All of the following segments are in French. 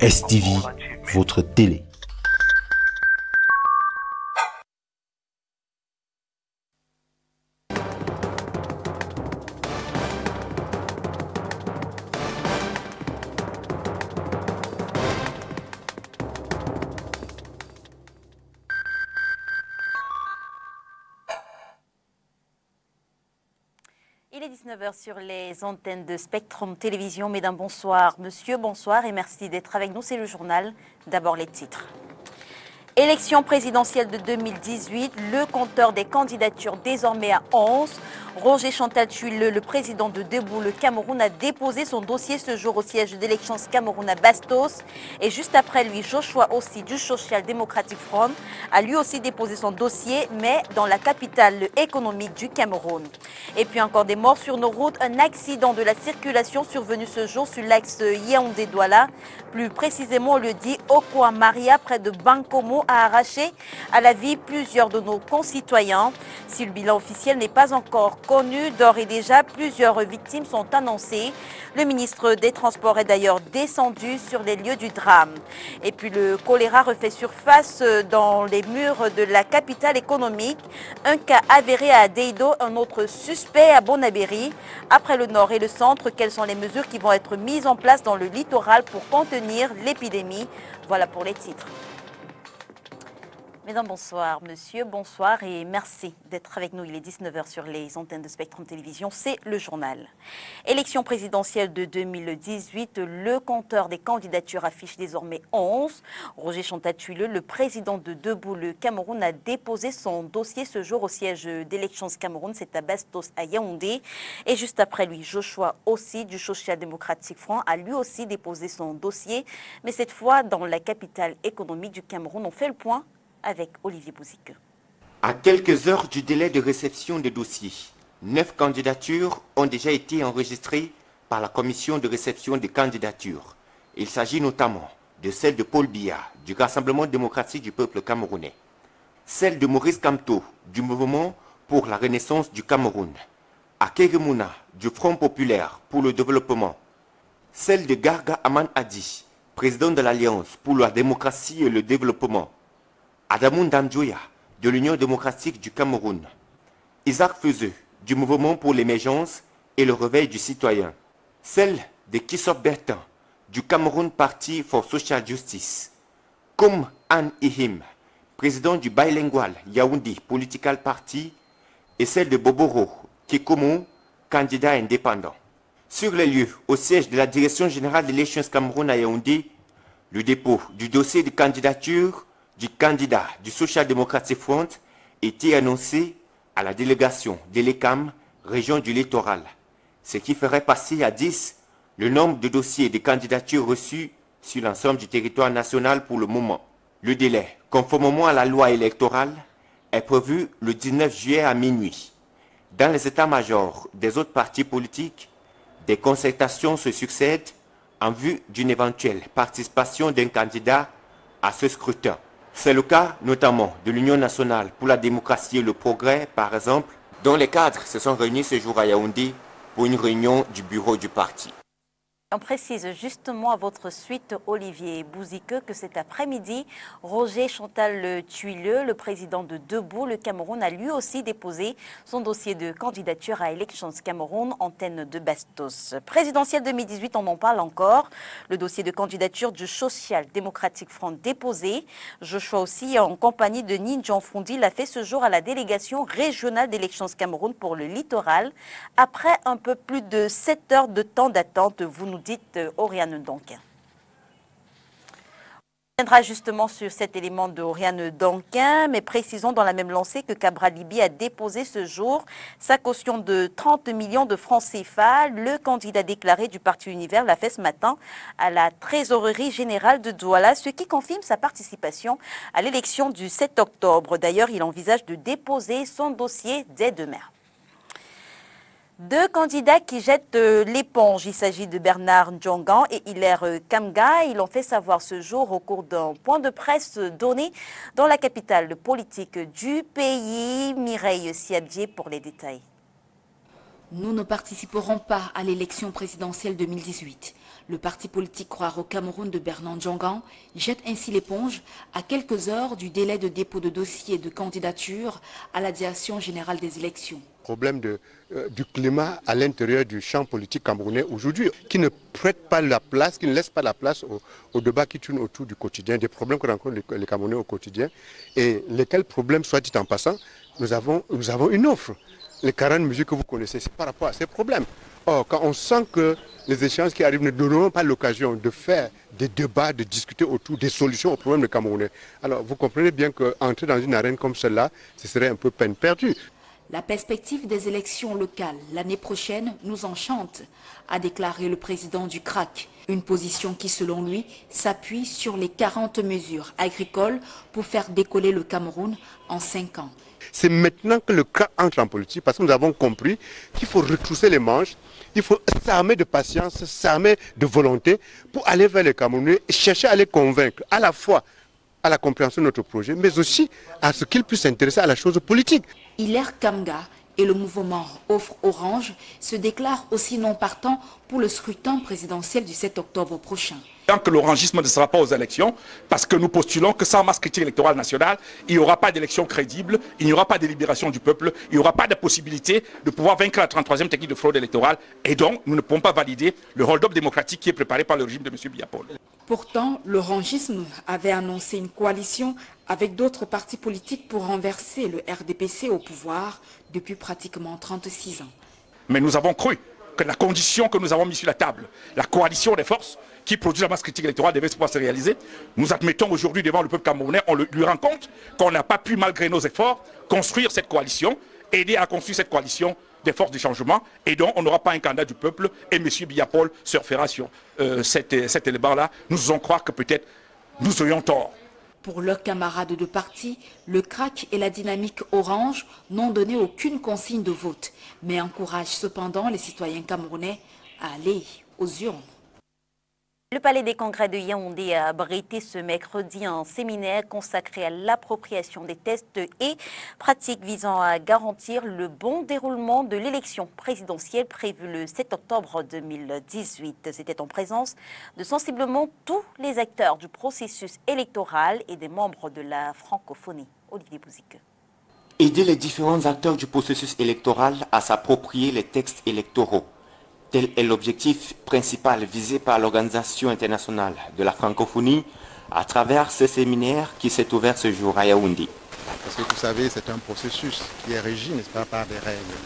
STV, votre télé. 19h sur les antennes de Spectrum Télévision. Mesdames, bonsoir. Monsieur, bonsoir et merci d'être avec nous. C'est le journal. D'abord les titres. Élection présidentielle de 2018, le compteur des candidatures désormais à 11. Roger Chantal Tuile, le président de Debout le Cameroun, a déposé son dossier ce jour au siège d'élection Cameroun à Bastos. Et juste après lui, Joshua aussi du Social Democratic Front a lui aussi déposé son dossier, mais dans la capitale économique du Cameroun. Et puis encore des morts sur nos routes. Un accident de la circulation survenu ce jour sur l'axe Yaoundé-Douala. Plus précisément, le dit Okwa Maria, près de Bankomo, a arraché à la vie plusieurs de nos concitoyens. Si le bilan officiel n'est pas encore connu, d'ores et déjà, plusieurs victimes sont annoncées. Le ministre des Transports est d'ailleurs descendu sur les lieux du drame. Et puis le choléra refait surface dans les murs de la capitale économique. Un cas avéré à Deido, un autre suspect à Bonabéry. Après le nord et le centre, quelles sont les mesures qui vont être mises en place dans le littoral pour contenir l'épidémie? Voilà pour les titres. Mesdames, bonsoir. Monsieur, bonsoir et merci d'être avec nous. Il est 19h sur les antennes de Spectrum Télévision. C'est le journal. Élection présidentielle de 2018. Le compteur des candidatures affiche désormais 11. Roger Chantatuleux, le président de Debout le Cameroun, a déposé son dossier ce jour au siège d'élections Cameroun. C'est à Bastos, à Yaoundé. Et juste après lui, Joshua aussi du Social Democratic Front a lui aussi déposé son dossier. Mais cette fois, dans la capitale économique du Cameroun, on fait le point avec Olivier Bouzique. À quelques heures du délai de réception des dossiers, neuf candidatures ont déjà été enregistrées par la commission de réception des candidatures. Il s'agit notamment de celle de Paul Biya, du Rassemblement démocratique du peuple camerounais, celle de Maurice Kamto, du Mouvement pour la renaissance du Cameroun, Akegemuna, du Front populaire pour le développement, celle de Garga Aman Adi, président de l'Alliance pour la démocratie et le développement, Adamoun Damdjouya, de l'Union démocratique du Cameroun, Isaac Fezeux, du Mouvement pour l'émergence et le réveil du citoyen, celle de Kissop Bertin, du Cameroun Party for Social Justice, Koum An Ihim, président du bilingual Yaoundé Political Party, et celle de Boboro Kikomo, candidat indépendant. Sur les lieux, au siège de la Direction générale d'élections Cameroun à Yaoundé, le dépôt du dossier de candidature du candidat du Social Democratic Front était annoncé à la délégation de l'ECAM, région du littoral, ce qui ferait passer à 10 le nombre de dossiers de candidatures reçus sur l'ensemble du territoire national pour le moment. Le délai, conformément à la loi électorale, est prévu le 19 juillet à minuit. Dans les états-majors des autres partis politiques, des concertations se succèdent en vue d'une éventuelle participation d'un candidat à ce scrutin. C'est le cas notamment de l'Union nationale pour la démocratie et le progrès, par exemple, dont les cadres se sont réunis ce jour à Yaoundé pour une réunion du bureau du parti. On précise justement à votre suite, Olivier Bouzique, que cet après-midi, Roger Chantal Tuileux, le président de Debout, le Cameroun, a lui aussi déposé son dossier de candidature à Elections Cameroun, antenne de Bastos. Présidentielle 2018, on en parle encore. Le dossier de candidature du Social Democratic Front déposé. Joshua aussi, en compagnie de Ninjan Fondi, l'a fait ce jour à la délégation régionale d'Elections Cameroun pour le littoral. Après un peu plus de 7 heures de temps d'attente, vous nous Donquin. On reviendra justement sur cet élément de Oriane Donquin, mais précisons dans la même lancée que Cabra Libi a déposé ce jour sa caution de 30 millions de francs CFA. Le candidat déclaré du Parti Univers l'a fait ce matin à la trésorerie générale de Douala, ce qui confirme sa participation à l'élection du 7 octobre. D'ailleurs, il envisage de déposer son dossier dès demain. Deux candidats qui jettent euh, l'éponge. Il s'agit de Bernard Ndjongan et Hilaire euh, Kamga. Ils l'ont fait savoir ce jour au cours d'un point de presse donné dans la capitale politique du pays. Mireille Siabdier pour les détails. Nous ne participerons pas à l'élection présidentielle 2018. Le parti politique Croire au Cameroun de Bernard Djongan jette ainsi l'éponge à quelques heures du délai de dépôt de dossier de candidature à la direction générale des élections problème euh, du climat à l'intérieur du champ politique camerounais aujourd'hui, qui ne prête pas la place, qui ne laisse pas la place au, au débat qui tourne autour du quotidien, des problèmes que rencontrent les, Camerounais au quotidien, et lesquels problèmes, soit dit en passant, nous avons, nous avons une offre. Les 40 mesures que vous connaissez, c'est par rapport à ces problèmes. Or, quand on sent que les échanges qui arrivent ne donneront pas l'occasion de faire des débats, de discuter autour des solutions aux problèmes des Camerounais, alors vous comprenez bien qu'entrer dans une arène comme celle-là, ce serait un peu peine perdue. La perspective des élections locales l'année prochaine nous enchante, a déclaré le président du CRAC. Une position qui, selon lui, s'appuie sur les 40 mesures agricoles pour faire décoller le Cameroun en 5 ans. C'est maintenant que le CRAC entre en politique parce que nous avons compris qu'il faut retrousser les manches, il faut s'armer de patience, s'armer de volonté pour aller vers les Camerounais et chercher à les convaincre à la fois à la compréhension de notre projet, mais aussi à ce qu'ils puissent s'intéresser à la chose politique. Hilaire Kamga et le mouvement Offre Orange se déclarent aussi non partants pour le scrutin présidentiel du 7 octobre prochain. Tant que l'orangisme ne sera pas aux élections, parce que nous postulons que sans masse critique électorale nationale, il n'y aura pas d'élection crédible, il n'y aura pas de libération du peuple, il n'y aura pas de possibilité de pouvoir vaincre la 33e technique de fraude électorale, et donc nous ne pouvons pas valider le hold-up démocratique qui est préparé par le régime de M. Biapol. Pourtant, l'orangisme avait annoncé une coalition avec d'autres partis politiques pour renverser le RDPC au pouvoir depuis pratiquement 36 ans. Mais nous avons cru que la condition que nous avons mise sur la table, la coalition des forces qui produit la masse critique électorale devait pouvoir se réaliser. Nous admettons aujourd'hui devant le peuple camerounais, on lui rend compte qu'on n'a pas pu, malgré nos efforts, construire cette coalition, aider à construire cette coalition des forces du changement, et donc on n'aura pas un candidat du peuple, et M. Biapol surfera sur euh, cet, cet élément-là. Nous faisons croire que peut-être nous aurions tort. Pour leurs camarades de parti, le crack et la dynamique orange n'ont donné aucune consigne de vote, mais encouragent cependant les citoyens camerounais à aller aux urnes. Le Palais des Congrès de Yaoundé a abrité ce mercredi un séminaire consacré à l'appropriation des tests et pratiques visant à garantir le bon déroulement de l'élection présidentielle prévue le 7 octobre 2018. C'était en présence de sensiblement tous les acteurs du processus électoral et des membres de la francophonie. Olivier Bouzique. Aider les différents acteurs du processus électoral à s'approprier les textes électoraux Tel est l'objectif principal visé par l'Organisation internationale de la francophonie à travers ce séminaire qui s'est ouvert ce jour à Yaoundé. Parce que vous savez, c'est un processus qui est régi, n'est-ce pas, par des règles.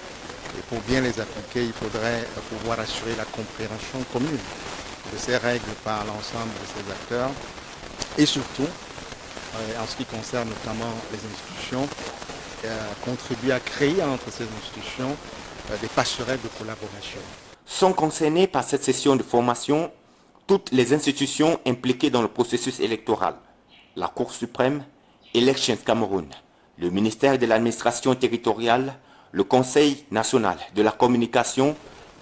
Et pour bien les appliquer, il faudrait pouvoir assurer la compréhension commune de ces règles par l'ensemble de ces acteurs. Et surtout, en ce qui concerne notamment les institutions, contribuer à créer entre ces institutions des passerelles de collaboration sont concernés par cette session de formation toutes les institutions impliquées dans le processus électoral, la Cour suprême, Elections Cameroun, le ministère de l'administration territoriale, le Conseil national de la communication,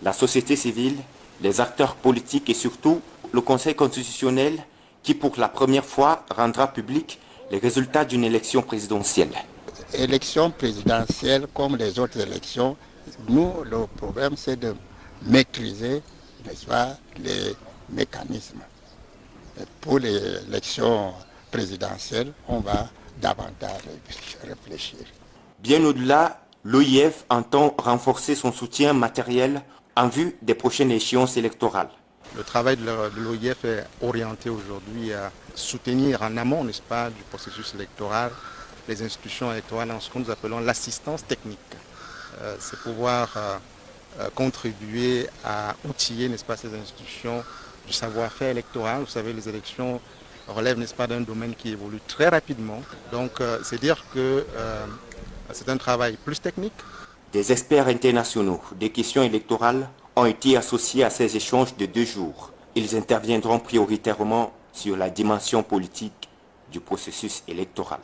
la société civile, les acteurs politiques et surtout le Conseil constitutionnel qui pour la première fois rendra public les résultats d'une élection présidentielle. Élection présidentielle comme les autres élections, nous, le problème c'est de maîtriser n'est-ce pas, les mécanismes. Et pour l'élection présidentielle, on va davantage réfléchir. Bien au-delà, l'OIF entend renforcer son soutien matériel en vue des prochaines échéances électorales. Le travail de l'OIF est orienté aujourd'hui à soutenir en amont, n'est-ce pas, du processus électoral, les institutions électorales en ce que nous appelons l'assistance technique. Euh, C'est pouvoir euh, contribuer à outiller, n'est-ce pas, ces institutions du savoir-faire électoral. Vous savez, les élections relèvent, n'est-ce pas, d'un domaine qui évolue très rapidement. Donc, euh, c'est dire que euh, c'est un travail plus technique. Des experts internationaux des questions électorales ont été associés à ces échanges de deux jours. Ils interviendront prioritairement sur la dimension politique du processus électoral.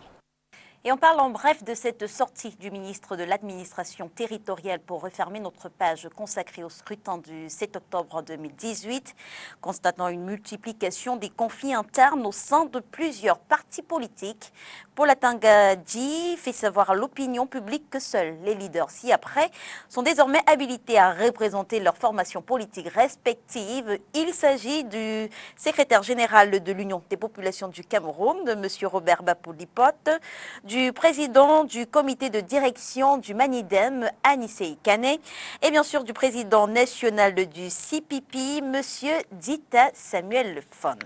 Et on parle en bref de cette sortie du ministre de l'Administration territoriale pour refermer notre page consacrée au scrutin du 7 octobre 2018, constatant une multiplication des conflits internes au sein de plusieurs partis politiques. Paul Atangadi fait savoir à l'opinion publique que seuls les leaders ci-après sont désormais habilités à représenter leurs formations politiques respectives. Il s'agit du secrétaire général de l'Union des populations du Cameroun, de M. Robert Bapoulipote, du du président du comité de direction du Manidem, Anissé Kane, et bien sûr du président national du CPP, M. Dita Samuel Fon.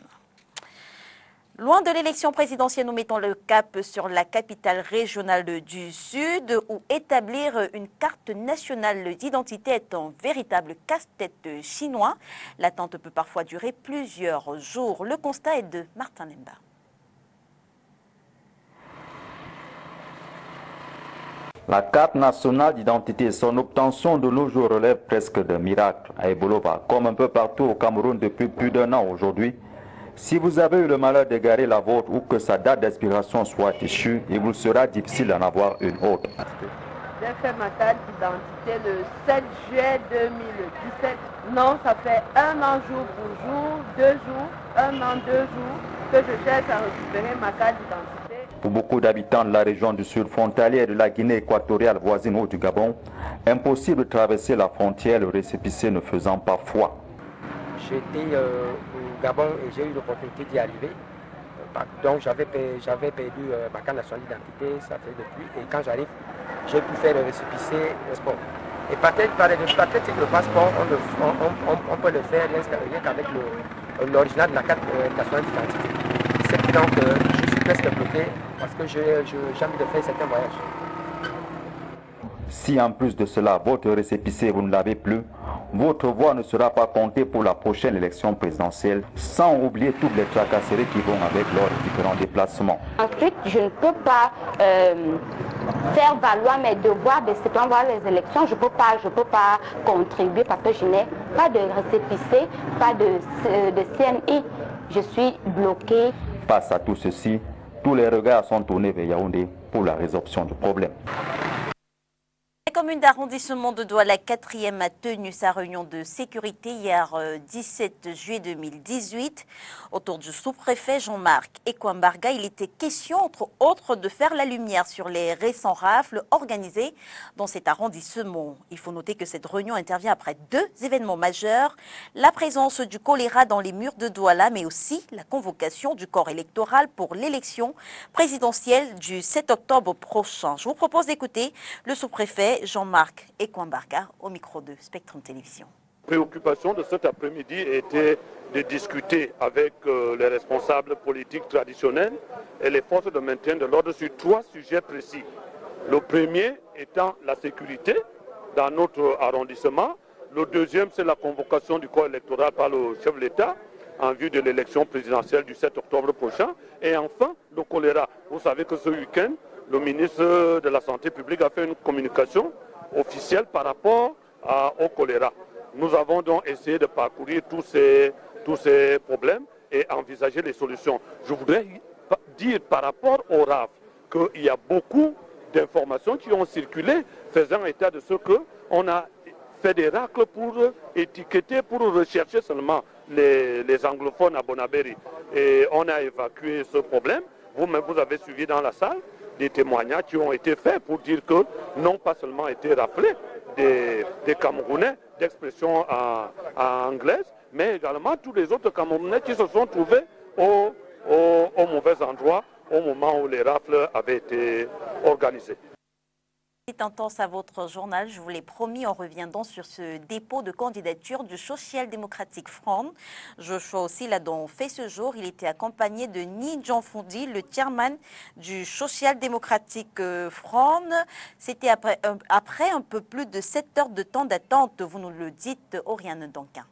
Loin de l'élection présidentielle, nous mettons le cap sur la capitale régionale du Sud, où établir une carte nationale d'identité est un véritable casse-tête chinois. L'attente peut parfois durer plusieurs jours. Le constat est de Martin Lemba. La carte nationale d'identité son obtention de nos jours relève presque d'un miracle à Ebolova, comme un peu partout au Cameroun depuis plus d'un an aujourd'hui. Si vous avez eu le malheur d'égarer la vôtre ou que sa date d'expiration soit échue, il vous sera difficile d'en avoir une autre. J'ai fait ma carte d'identité le 7 juillet 2017. Non, ça fait un an jour pour jour, deux jours, un an, deux jours que je cherche à récupérer ma carte d'identité. Pour beaucoup d'habitants de la région du sud frontalière de la Guinée équatoriale voisine ou du Gabon, impossible de traverser la frontière, le récépissé ne faisant pas foi. J'étais euh, au Gabon et j'ai eu l'opportunité d'y arriver. Euh, donc j'avais perdu euh, ma carte nationale d'identité, ça fait depuis. Et quand j'arrive, j'ai pu faire le récépissé, Et peut-être par, le passeport, on, peut le faire rien qu'avec l'original de la carte nationale d'identité. C'est donc presque bloqué parce que j'ai envie de faire certains voyages. Si en plus de cela, votre récépissé, vous ne l'avez plus, votre voix ne sera pas comptée pour la prochaine élection présidentielle, sans oublier toutes les tracasseries qui vont avec leurs différents déplacements. Ensuite, je ne peux pas euh, faire valoir mes devoirs de citoyen voir les élections. Je ne peux, pas, je peux pas contribuer parce que je n'ai pas de récépissé, pas de, euh, de CNI. Je suis bloqué. Face à tout ceci, tous les regards sont tournés vers Yaoundé pour la résolution du problème. Commune d'arrondissement de Douala 4e a tenu sa réunion de sécurité hier 17 euh, juillet 2018. Autour du sous-préfet Jean-Marc Ekwambarga, il était question, entre autres, de faire la lumière sur les récents rafles organisés dans cet arrondissement. Il faut noter que cette réunion intervient après deux événements majeurs. La présence du choléra dans les murs de Douala, mais aussi la convocation du corps électoral pour l'élection présidentielle du 7 octobre prochain. Je vous propose d'écouter le sous-préfet Jean-Marc Ekwambarga au micro de Spectrum Télévision. La préoccupation de cet après-midi était de discuter avec euh, les responsables politiques traditionnels et les forces de maintien de l'ordre sur trois sujets précis. Le premier étant la sécurité dans notre arrondissement. Le deuxième, c'est la convocation du corps électoral par le chef de l'État en vue de l'élection présidentielle du 7 octobre prochain. Et enfin, le choléra. Vous savez que ce week-end, le ministre de la Santé publique a fait une communication officielle par rapport au choléra. Nous avons donc essayé de parcourir tous ces, tous ces problèmes et envisager les solutions. Je voudrais dire par rapport au RAF qu'il y a beaucoup d'informations qui ont circulé faisant état de ce qu'on a fait des racles pour étiqueter, pour rechercher seulement les, les anglophones à Bonaberi. Et on a évacué ce problème. Vous-même, vous avez suivi dans la salle des témoignages qui ont été faits pour dire que n'ont pas seulement été rappelés des, Camerounais d'expression anglaise, mais également tous les autres Camerounais qui se sont trouvés au, au mauvais endroit au moment où les rafles avaient été organisés intense à votre journal. Je vous l'ai promis, on revient donc sur ce dépôt de candidature du Social Démocratique Front. Joshua aussi l'a donc fait ce jour. Il était accompagné de Ni John le chairman du Social Démocratique euh, Front. C'était après, après un peu plus de 7 heures de temps d'attente, vous nous le dites, Oriane Donquin.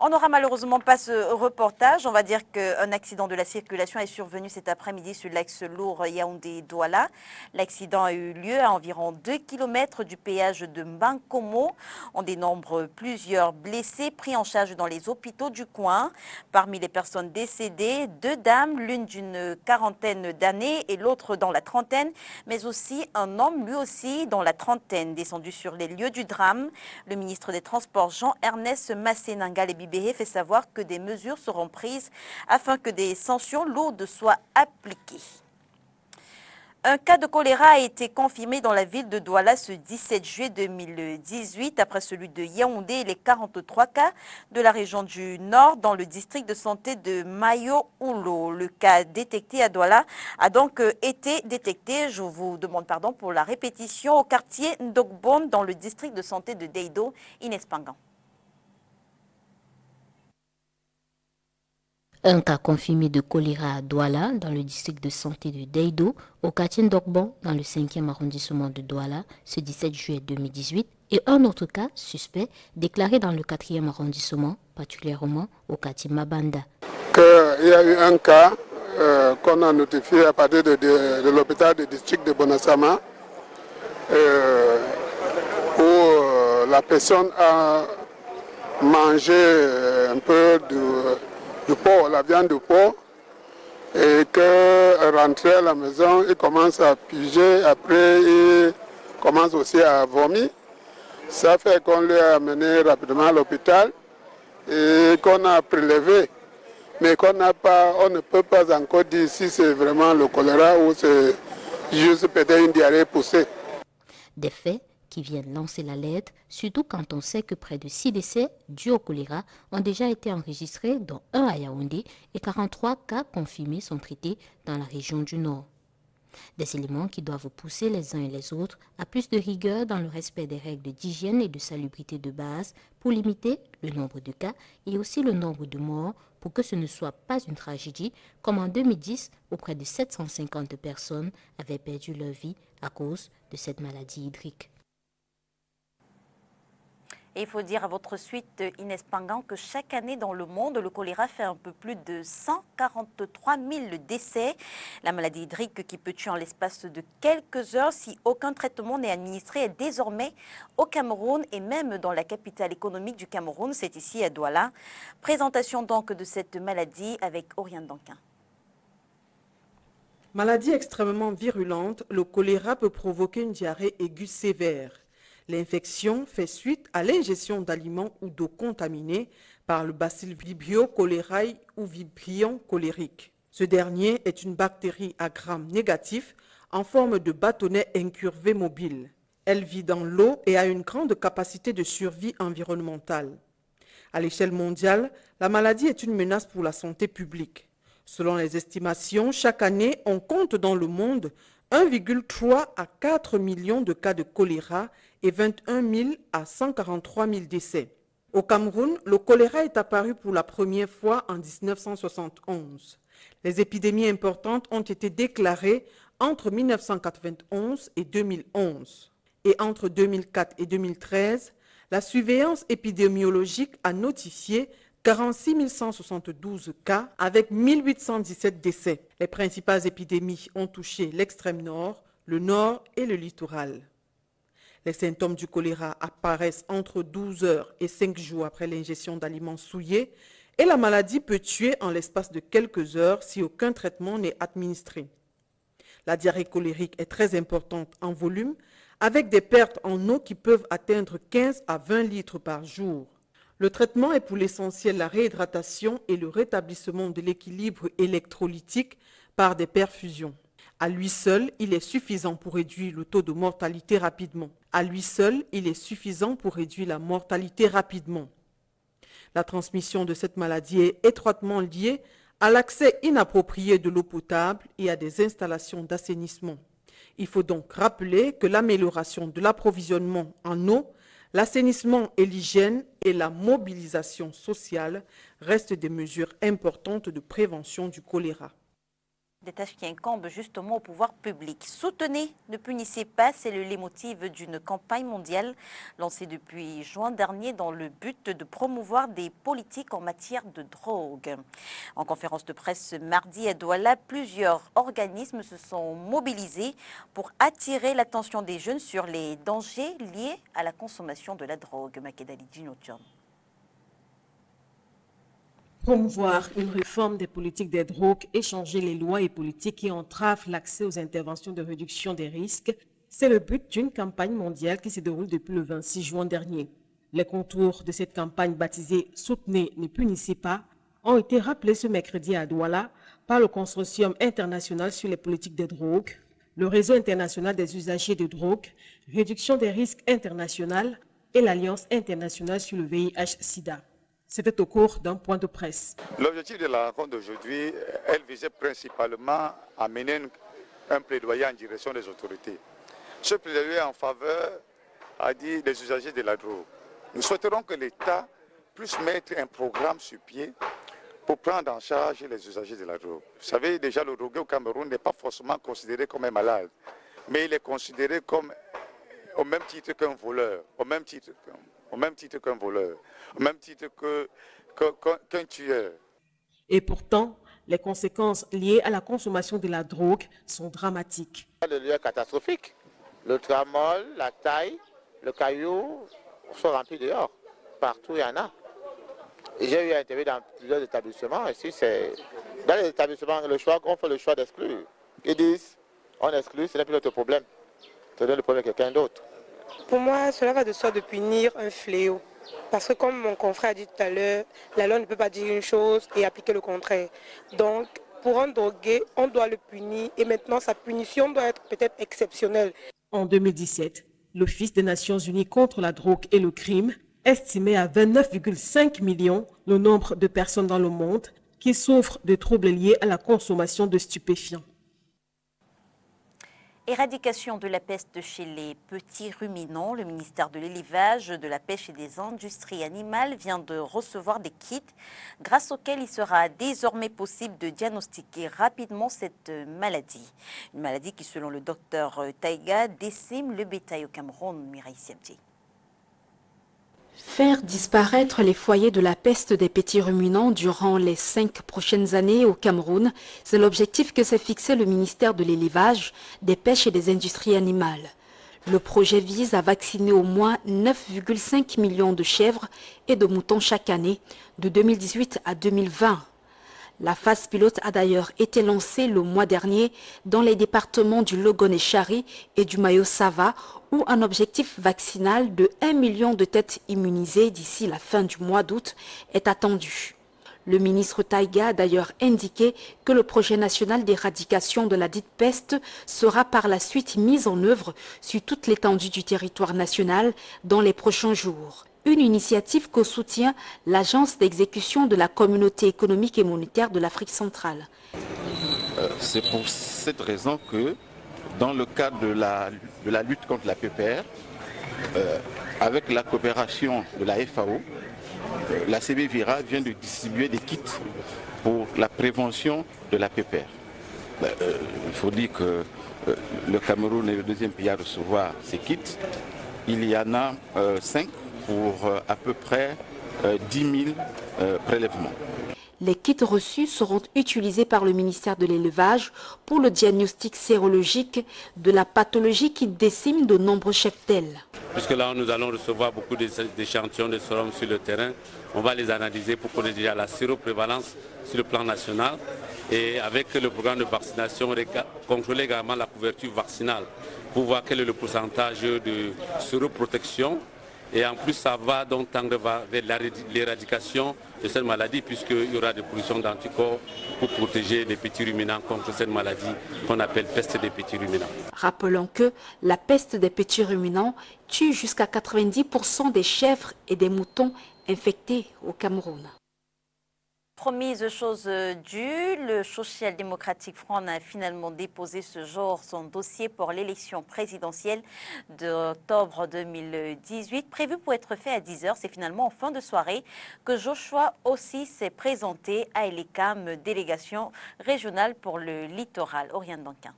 On n'aura malheureusement pas ce reportage. On va dire qu'un accident de la circulation est survenu cet après-midi sur l'axe lourd Yaoundé-Douala. L'accident a eu lieu à environ 2 km du péage de Mbankomo. On dénombre plusieurs blessés pris en charge dans les hôpitaux du coin. Parmi les personnes décédées, deux dames, l'une d'une quarantaine d'années et l'autre dans la trentaine, mais aussi un homme lui aussi dans la trentaine, descendu sur les lieux du drame. Le ministre des Transports Jean-Ernest Massé-Nangal fait savoir que des mesures seront prises afin que des sanctions lourdes soient appliquées. Un cas de choléra a été confirmé dans la ville de Douala ce 17 juillet 2018 après celui de Yaoundé et les 43 cas de la région du Nord dans le district de santé de Mayo-Oulo. Le cas détecté à Douala a donc euh, été détecté, je vous demande pardon pour la répétition, au quartier Ndogbon dans le district de santé de Deido, Inespangan. Un cas confirmé de choléra à Douala, dans le district de santé de Deido, au quartier Ndokbon, dans le 5e arrondissement de Douala, ce 17 juillet 2018, et un autre cas suspect déclaré dans le 4e arrondissement, particulièrement au quartier Mabanda. Il y a eu un cas euh, qu'on a notifié à partir de, l'hôpital du district de Bonassama, euh, où euh, la personne a mangé un peu de porc, la viande du porc, et que rentrer à la maison, il commence à piger, après il commence aussi à vomir. Ça fait qu'on l'a amené rapidement à l'hôpital et qu'on a prélevé. Mais qu'on n'a pas, on ne peut pas encore dire si c'est vraiment le choléra ou c'est juste peut-être une diarrhée poussée. Des faits qui viennent lancer l'alerte, surtout quand on sait que près de 6 décès dus au choléra ont déjà été enregistrés, dont un à Yaoundé, et 43 cas confirmés sont traités dans la région du Nord. Des éléments qui doivent pousser les uns et les autres à plus de rigueur dans le respect des règles d'hygiène et de salubrité de base pour limiter le nombre de cas et aussi le nombre de morts pour que ce ne soit pas une tragédie comme en 2010 où près de 750 personnes avaient perdu leur vie à cause de cette maladie hydrique. Et il faut dire à votre suite, Inès Pangan, que chaque année dans le monde, le choléra fait un peu plus de 143 000 décès. La maladie hydrique qui peut tuer en l'espace de quelques heures si aucun traitement n'est administré est désormais au Cameroun et même dans la capitale économique du Cameroun, c'est ici à Douala. Présentation donc de cette maladie avec Oriane Danquin. Maladie extrêmement virulente, le choléra peut provoquer une diarrhée aiguë sévère. L'infection fait suite à l'ingestion d'aliments ou d'eau contaminés par le bacille Vibrio cholerae ou Vibrio cholérique. Ce dernier est une bactérie à gramme négatif en forme de bâtonnet incurvé mobile. Elle vit dans l'eau et a une grande capacité de survie environnementale. À l'échelle mondiale, la maladie est une menace pour la santé publique. Selon les estimations, chaque année, on compte dans le monde 1,3 à 4 millions de cas de choléra et 21 000 à 143 000 décès. Au Cameroun, le choléra est apparu pour la première fois en 1971. Les épidémies importantes ont été déclarées entre 1991 et 2011. Et entre 2004 et 2013, la surveillance épidémiologique a notifié 46 172 cas avec 1817 décès. Les principales épidémies ont touché l'extrême nord, le nord et le littoral. Les symptômes du choléra apparaissent entre 12 heures et 5 jours après l'ingestion d'aliments souillés et la maladie peut tuer en l'espace de quelques heures si aucun traitement n'est administré. La diarrhée cholérique est très importante en volume avec des pertes en eau qui peuvent atteindre 15 à 20 litres par jour. Le traitement est pour l'essentiel la réhydratation et le rétablissement de l'équilibre électrolytique par des perfusions. À lui seul, il est suffisant pour réduire le taux de mortalité rapidement. À lui seul, il est suffisant pour réduire la mortalité rapidement. La transmission de cette maladie est étroitement liée à l'accès inapproprié de l'eau potable et à des installations d'assainissement. Il faut donc rappeler que l'amélioration de l'approvisionnement en eau, l'assainissement et l'hygiène et la mobilisation sociale restent des mesures importantes de prévention du choléra. Des tâches qui incombent justement au pouvoir public. Soutenez, ne punissez pas, c'est le leitmotiv d'une campagne mondiale lancée depuis juin dernier dans le but de promouvoir des politiques en matière de drogue. En conférence de presse ce mardi à Douala, plusieurs organismes se sont mobilisés pour attirer l'attention des jeunes sur les dangers liés à la consommation de la drogue. Promouvoir une réforme des politiques des drogues et changer les lois et politiques qui entravent l'accès aux interventions de réduction des risques, c'est le but d'une campagne mondiale qui se déroule depuis le 26 juin dernier. Les contours de cette campagne baptisée Soutenez, ne punissez pas ont été rappelés ce mercredi à Douala par le Consortium international sur les politiques des drogues, le Réseau international des usagers de drogue, Réduction des risques international et l'Alliance internationale sur le VIH-Sida. C'était au cours d'un point de presse. L'objectif de la rencontre d'aujourd'hui, elle visait principalement à mener un plaidoyer en direction des autorités. Ce plaidoyer en faveur, a dit, des usagers de la drogue. Nous souhaiterons que l'État puisse mettre un programme sur pied pour prendre en charge les usagers de la drogue. Vous savez, déjà, le drogué au Cameroun n'est pas forcément considéré comme un malade, mais il est considéré comme au même titre qu'un voleur, au même titre au même titre qu'un voleur, au même titre qu'un tueur. Et pourtant, les conséquences liées à la consommation de la drogue sont dramatiques. Le lieu est catastrophique. Le tramol, la taille, le caillou sont remplis dehors. Partout, il y en a. J'ai eu un interview dans plusieurs établissements. Ici, c'est dans les établissements, le choix qu'on fait le choix d'exclure. Ils disent, on exclut, ce n'est plus notre problème. C'est le problème de quelqu'un d'autre. Pour moi, cela va de soi de punir un fléau. Parce que comme mon confrère a dit tout à l'heure, la loi ne peut pas dire une chose et appliquer le contraire. Donc, pour un drogué, on doit le punir et maintenant sa punition doit être peut-être exceptionnelle. En 2017, l'Office des Nations Unies contre la drogue et le crime estimait à 29,5 millions le nombre de personnes dans le monde qui souffrent de troubles liés à la consommation de stupéfiants. Éradication de la peste chez les petits ruminants. Le ministère de l'élevage, de la pêche et des industries animales vient de recevoir des kits grâce auxquels il sera désormais possible de diagnostiquer rapidement cette maladie. Une maladie qui, selon le docteur Taïga, décime le bétail au Cameroun. Mireille Siamti. Faire disparaître les foyers de la peste des petits ruminants durant les cinq prochaines années au Cameroun, c'est l'objectif que s'est fixé le ministère de l'élevage, des pêches et des industries animales. Le projet vise à vacciner au moins 9,5 millions de chèvres et de moutons chaque année, de 2018 à 2020. La phase pilote a d'ailleurs été lancée le mois dernier dans les départements du Logon et Chari et du Mayo-Sava où un objectif vaccinal de 1 million de têtes immunisées d'ici la fin du mois d'août est attendu. Le ministre Taïga a d'ailleurs indiqué que le projet national d'éradication de la dite peste sera par la suite mis en œuvre sur toute l'étendue du territoire national dans les prochains jours une initiative que soutient l'Agence d'exécution de la communauté économique et monétaire de l'Afrique centrale. Euh, c'est pour cette raison que, dans le cadre de la, lutte contre la PPR, euh, avec la coopération de la FAO, euh, la CBVIRA vient de distribuer des kits pour la prévention de la PPR. Il faut dire que le Cameroun est le deuxième pays à recevoir ces kits. Il y en a cinq pour euh, à peu près 10 euh, 000 euh, prélèvements. Les kits reçus seront utilisés par le ministère de l'élevage pour le diagnostic sérologique de la pathologie qui décime de nombreux cheptels. Puisque là, nous allons recevoir beaucoup d'échantillons de sérum sur le terrain, on va les analyser pour connaître déjà la séroprévalence sur le plan national. Et avec le programme de vaccination, contrôler également la couverture vaccinale pour voir quel est le pourcentage de séroprotection et en plus, ça va donc tendre vers l'éradication de cette maladie, puisqu'il y aura des productions d'anticorps pour protéger les petits ruminants contre cette maladie qu'on appelle peste des petits ruminants. Rappelons que la peste des petits ruminants tue jusqu'à 90% des chèvres et des moutons infectés au Cameroun. Promise chose due, le Social Democratic Front a finalement déposé ce jour son dossier pour l'élection présidentielle d'octobre 2018, prévu pour être fait à 10h. C'est finalement en fin de soirée que Joshua aussi s'est présenté à Elecam, délégation régionale pour le littoral. Oriane Danquin.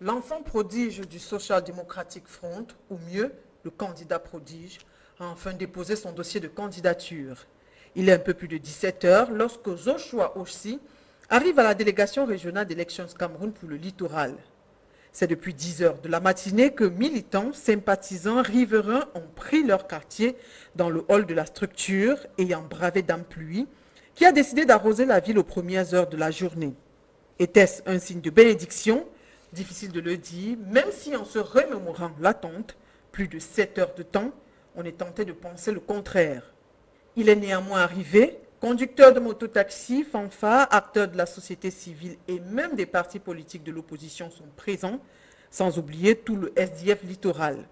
L'enfant prodige du Social Democratic Front, ou mieux, le candidat prodige, a enfin déposé son dossier de candidature. Il est un peu plus de 17 heures lorsque Joshua aussi arrive à la délégation régionale d'élections Cameroun pour le littoral. C'est depuis 10 heures de la matinée que militants, sympathisants, riverains ont pris leur quartier dans le hall de la structure ayant bravé dame pluie qui a décidé d'arroser la ville aux premières heures de la journée. Était-ce un signe de bénédiction? Difficile de le dire, même si en se remémorant l'attente, plus de 7 heures de temps, on est tenté de penser le contraire. Il est néanmoins arrivé, conducteurs de mototaxi, fanfare, acteurs de la société civile et même des partis politiques de l'opposition sont présents, sans oublier tout le SDF littoral.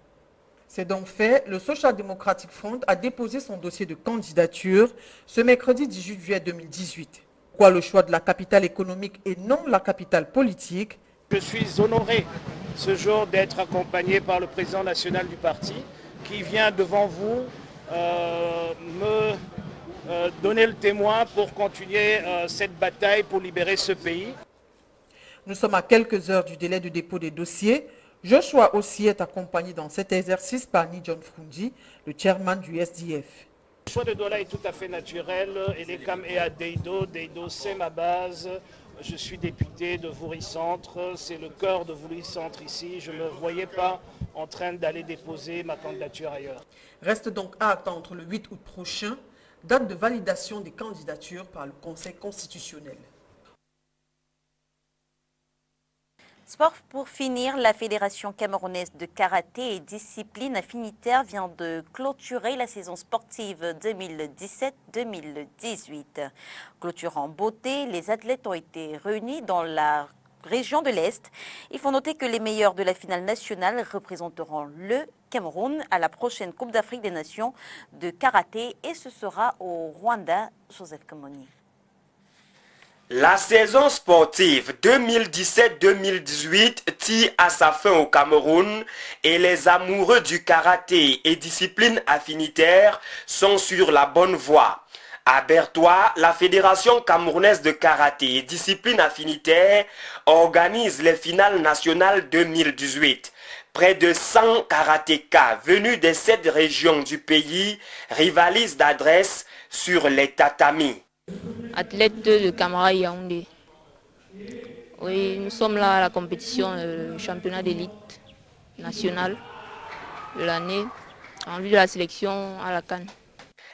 C'est donc fait, le Social Democratic Front a déposé son dossier de candidature ce mercredi 18 juillet 2018. Quoi le choix de la capitale économique et non la capitale politique? Je suis honoré ce jour d'être accompagné par le président national du parti qui vient devant vous me euh, donner le témoin pour continuer euh, cette bataille pour libérer ce pays. Nous sommes à quelques heures du délai de dépôt des dossiers. Joshua aussi est accompagné dans cet exercice par Ni John Frundi, le chairman du SDF. Le choix de Douala est tout à fait naturel. Et les CAM et à Deido. Deido, c'est ma base. Je suis député de Voury-Centre. C'est le cœur de Voury-Centre ici. Je ne me voyais pas en train d'aller déposer ma candidature ailleurs. Reste donc à attendre le 8 août prochain, date de validation des candidatures par le Conseil constitutionnel. Pour finir, la Fédération camerounaise de karaté et discipline affinitaire vient de clôturer la saison sportive 2017-2018. Clôture en beauté, les athlètes ont été réunis dans la région de l'Est. Il faut noter que les meilleurs de la finale nationale représenteront le Cameroun à la prochaine Coupe d'Afrique des Nations de karaté et ce sera au Rwanda, Joseph Kamoni. La saison sportive 2017-2018 tire à sa fin au Cameroun et les amoureux du karaté et disciplines affinitaires sont sur la bonne voie. À Bertois, la Fédération camerounaise de karaté et discipline affinitaire organise les finales nationales 2018. Près de 100 karatékas venus des sept régions du pays rivalisent d'adresse sur les tatamis. Athlète de Camara Yaoundé. Oui, nous sommes là à la compétition, le championnat d'élite national de l'année en vue de la sélection à la Cannes.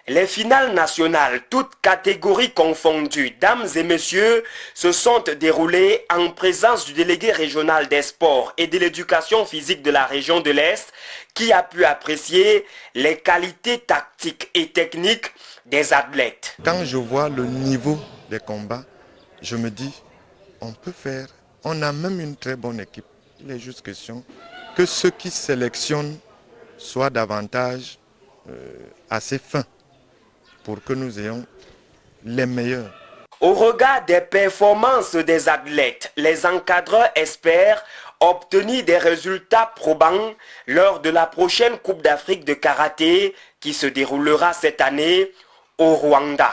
Les finales nationales, toutes catégories confondues, dames et messieurs, se sont déroulées en présence du délégué régional des sports et de l'éducation physique de la région de l'Est qui a pu apprécier les qualités tactiques et techniques des athlètes. Quand je vois le niveau des combats, je me dis, on peut faire, on a même une très bonne équipe. Il est juste question que ceux qui sélectionnent soient davantage euh, assez fins pour que nous ayons les meilleurs. Au regard des performances des athlètes, les encadreurs espèrent obtenir des résultats probants lors de la prochaine Coupe d'Afrique de karaté qui se déroulera cette année au Rwanda.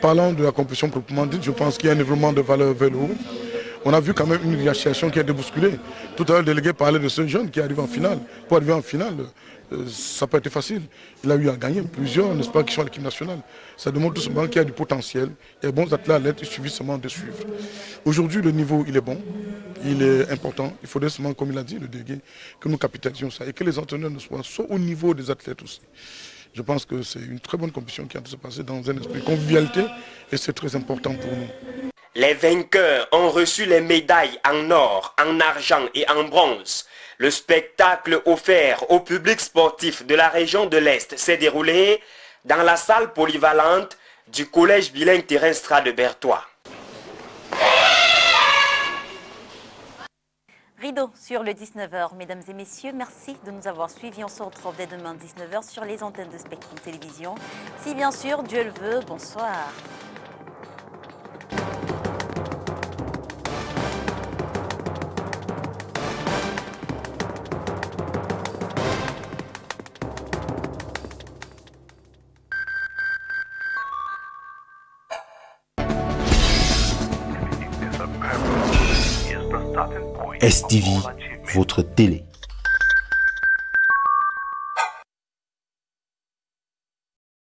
Parlant de la compétition proprement dite, je pense qu'il y a un développement de valeur vers le haut. On a vu quand même une association qui a débousculé. Tout à l'heure, le délégué parlait de ce jeune qui arrive en finale. Pour arriver en finale, euh, ça n'a pas été facile. Il a eu à gagner plusieurs, n'est-ce pas, qui sont à l'équipe nationale. Ça demande tout simplement qu'il y a du potentiel. Il y a bons athlètes à il suffit seulement de suivre. Aujourd'hui, le niveau, il est bon, il est important. Il faudrait seulement, comme il a dit, le délégué, que nous capitalisions ça et que les entraîneurs ne soient, soit au niveau des athlètes aussi. Je pense que c'est une très bonne compétition qui a de se passer dans un esprit de convivialité et c'est très important pour nous. Les vainqueurs ont reçu les médailles en or, en argent et en bronze. Le spectacle offert au public sportif de la région de l'Est s'est déroulé dans la salle polyvalente du collège bilingue terrestre de Bertois. Rideau sur le 19h. Mesdames et messieurs, merci de nous avoir suivis. On se retrouve dès demain 19h sur les antennes de Spectrum Télévision. Si bien sûr, Dieu le veut, bonsoir. STV, votre télé.